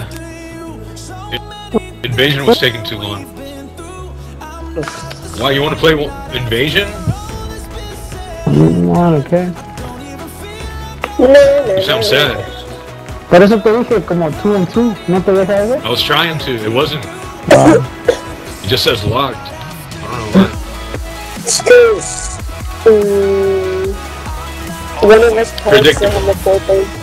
Yeah. Invasion was taking too long. Why, you want to play Invasion? No, okay. No, no, You sound sad. Por eso te dije como 2 and 2. ¿No te deja eso? I was trying to. It wasn't. Ah, It just says locked. I don't know why. It's because um, one of us played Predictable. on the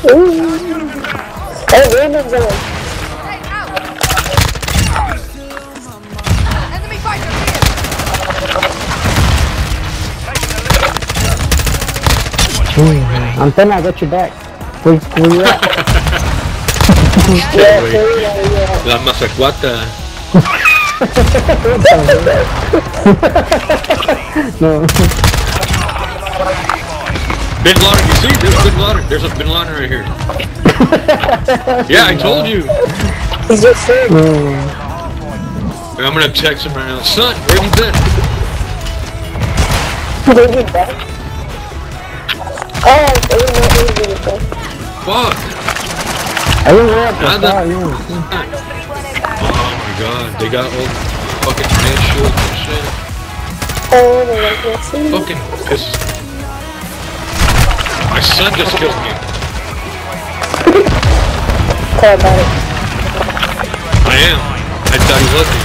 full thing. Ooh. Random zone. Enemy fighter here! Antenna, I got you back. Where, where you at? Yeah, Wait. yeah, yeah. La Mazacuata. no. Bin Laden, you see? There's Bin Laden. There's a Bin Laden right here. yeah, I told you. He's just saying. no. I'm gonna text him right now. Son, where have you been? Did he back? Oh, they didn't know he was gonna go. Fuck. Ahí voy a Nada. apostar, yo. Oh my god, they got all fucking man shields and shit. Oh, they like that scene. Fucking piss. My son just killed me. Call about it. I am. I thought he loved me.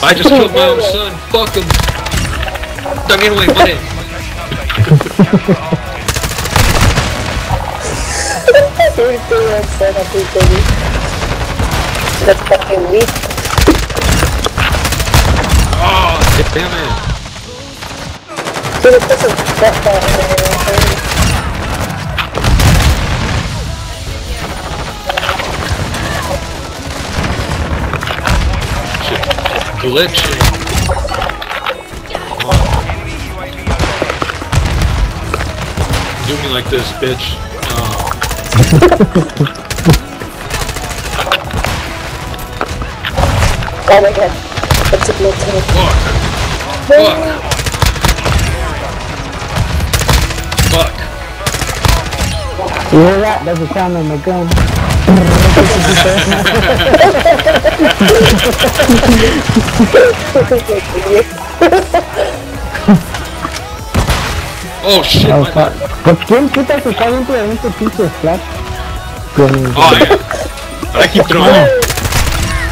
I just killed my own son. Fuck him. Said, I think baby. That's fucking weak. Oh, damn it. Dude, put some fat down Glitching. Do me like this, bitch. Oh. Oh my god. That took no time. Fuck. Fuck. Fuck. You hear that? That's the sound of my gun. Oh shit, Oh, my fuck. ¿Por quién puta se está dentro de este pinche flash? Con... Oh yeah. I keep throwing them.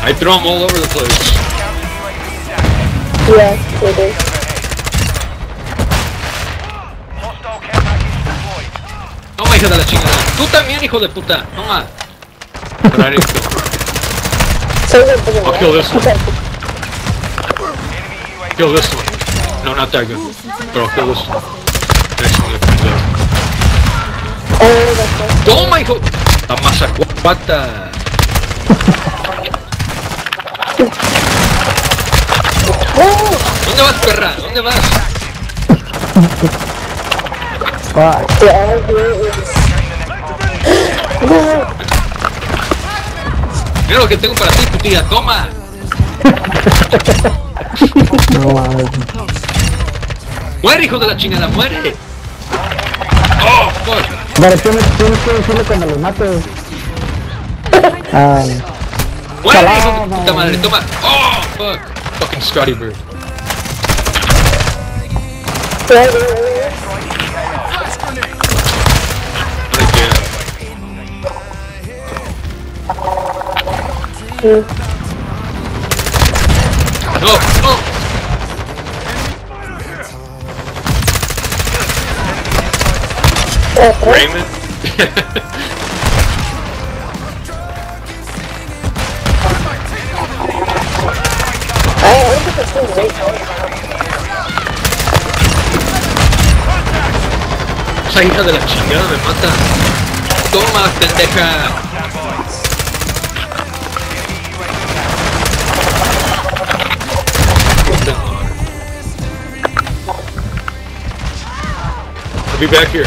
I throw them all over the place. Yeah, it is. Hija de la chingada. Tú también, hijo de puta. Someone doesn't I'll kill this one. Kill this one. No, not that good. I'll kill this one. Next one that comes up. Oh. Toma, hijo. La mazacuata. Oh, ¿Dónde vas, perra? ¿Dónde vas? Fuck. Mira lo que tengo para ti, putilla. Toma. No mames. Muere, hijo de la chingada. Muere. Oh, fuck. Pero tienes, tienes que decirle cuando los mates. Ah, Muere, hijo de Salado. puta madre. Toma. Oh, fuck. Fucking Scotty Bird. No, no. Oh, oh. Raymond. I don't think it's too late. Esa hija de la chingada me mata. Toma, pendeja. Be back here.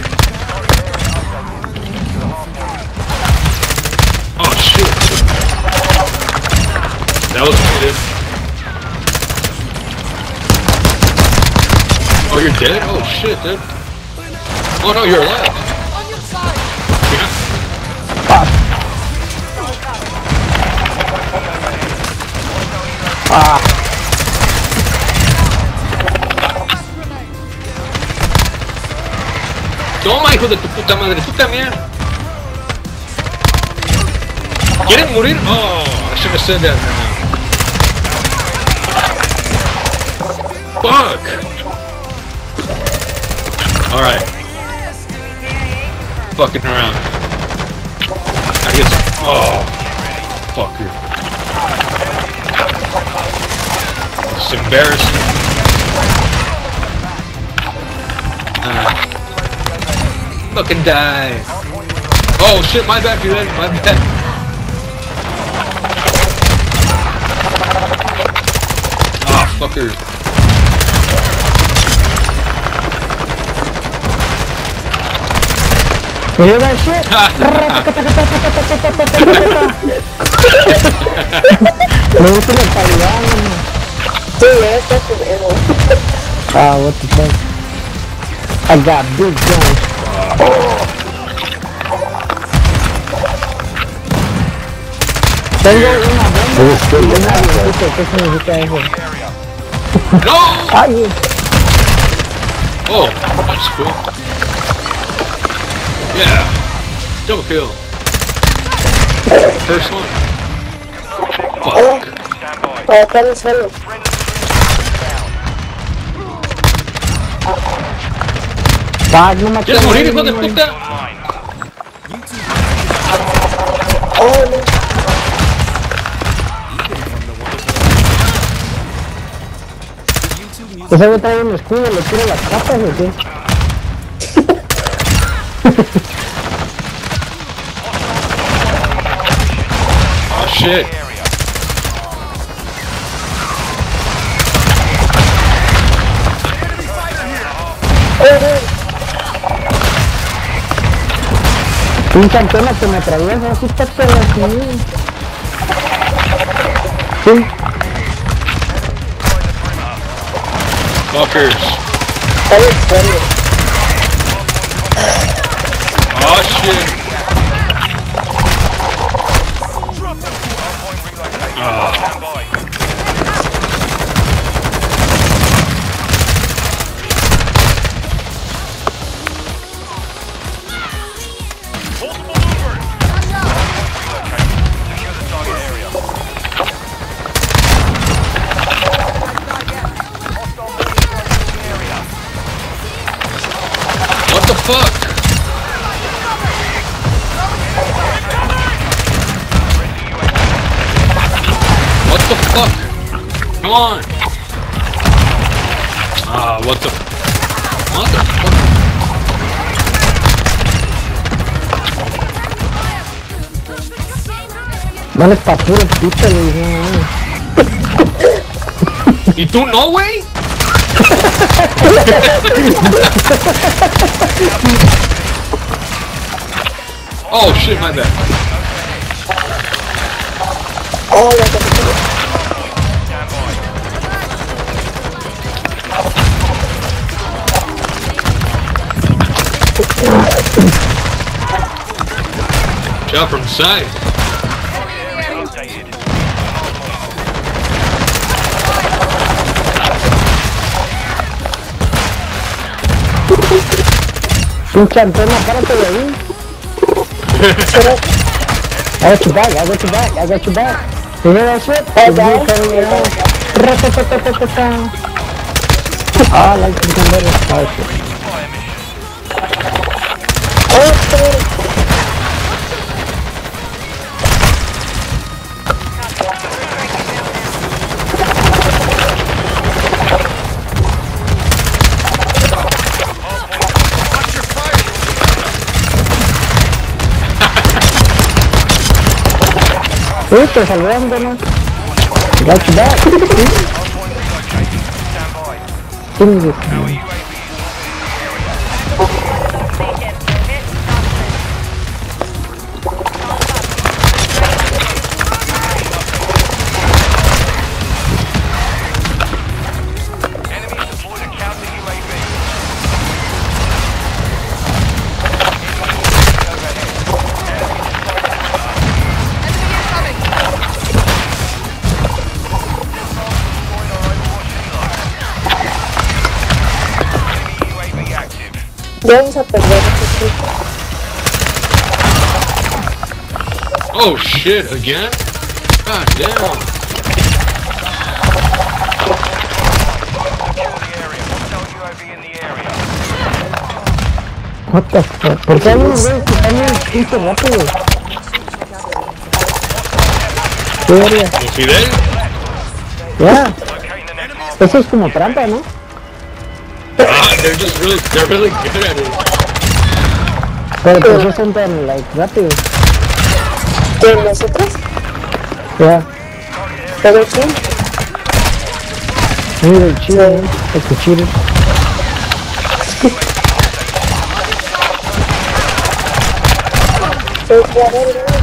Oh shit. That was me, dude. you're dead? Oh shit, dude. Oh no, you're alive. Yeah. Ah, hijo de tu puta madre, tú también. ¿Quieren morir? Oh, I have said. Fuck. Alright. Fucking around. I some. Oh. Fucker. It's embarrassing. Ah. Fucking die. Oh shit, my bad, dude. My bad. Ah, fucker. you hear that shit? Me gusta el taliban. Sí, esta es su emo. Ah, what the fuck? I got big guns. Tengo una bomba y una avioncito. ¿Qué significa eso? No! Oh, that's cool. Yeah. Double kill. First one. Fuck. Para estar en no me ¿Quieres morir, hijo de puta? Oh. Ese güey trae un escudo, le tiro las patas o qué? Oh shit. Pinche antena que me atraviesa, así está pero así. Sí, Fuckers. Oh shit. Fuck? Come on. Ah, what the? What the fuck? vale pa' puro pito, güey. no mames. ¿Y tú no, güey? oh shit, my bad. Oh, la Shot from side. Pinche antena, párate de ahí. I got your back, I got your back, I got your back. You hear that shit? It. Ra-ta-ta-ta-ta-ta. Ah, I like to become better. Oh, shit. Uy, te salvé, ¿no? Got your back. Vamos a perder este. Oh shit, again? God damn. What the fuck? ¿Por qué bien pinche rápido? ¿Qué? ¿Con Fidel? Ya. Eso es como trampa, ¿no? Ah, they're just really, they're really good at it. Pero por qué son tan, like, rápidos. ¿Quién, nosotros? Ya. ¿Pero quién? Mira el chido, ¿eh? El cuchillo. El jugador, ¿no?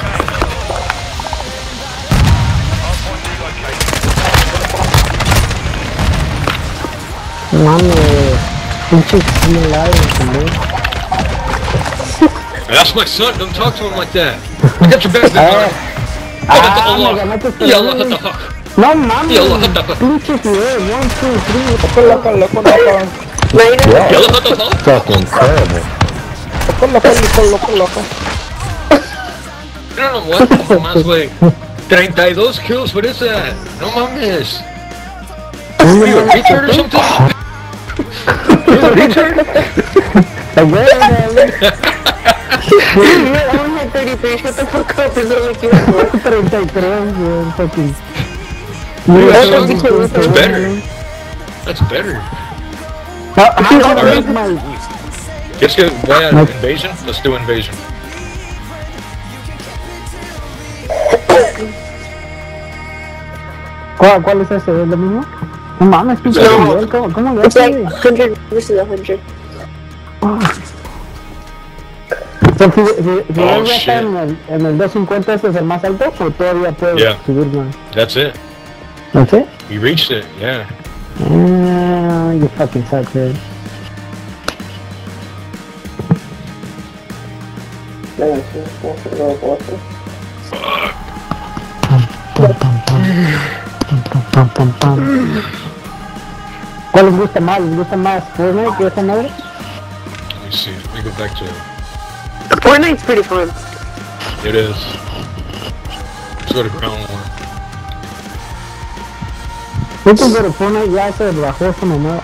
Mames. Pinche similar, ¿entendés? That's my son, don't talk to him like that. I got your back, big Ah, ah, me ganaste por Yalla, ahí. what the fuck? No mames. Yalla, what the fuck? Pinche fideo. One, two, three. Loco, loco, loco, loco. Mayra, Yalla, what the fuck? Fucking terrible. Loco, loco, loco, loco, loco. I don't know what, nomás, güey. 32 kills, what is that? No mames. Are you a retard or something? You a retard? La verga, güey. Only 33, shut the fuck up, es lo que quiero jugar. 33, güey. Fucking. That's That's better. That's better. How, how do I Alright. make my... Let's get why uh, invasion? Let's do invasion. ¿Cuál, ¿Cuál es ese? ¿Es lo mismo? No mames, pinche No. nivel. ¿Cómo, cómo le It's hace? like 100 versus 100. So, si, si, si Oh, ya shit. está en el, en el 250, ¿ese es el más alto? ¿O todavía puede Yeah. subir más? That's it. ¿No sé? You reached it, yeah. Ah, you fucking suck, dude. Pam, pam, pam. Pam, pam, pam, pam. ¿Cuál les gusta más? ¿Les gusta más Fortnite que esta madre? Let me see. Let me go back to it. Fortnite's pretty fun. it is. Let's go to ground one. Yo creo que Fortnite ya se bajó esta mamada.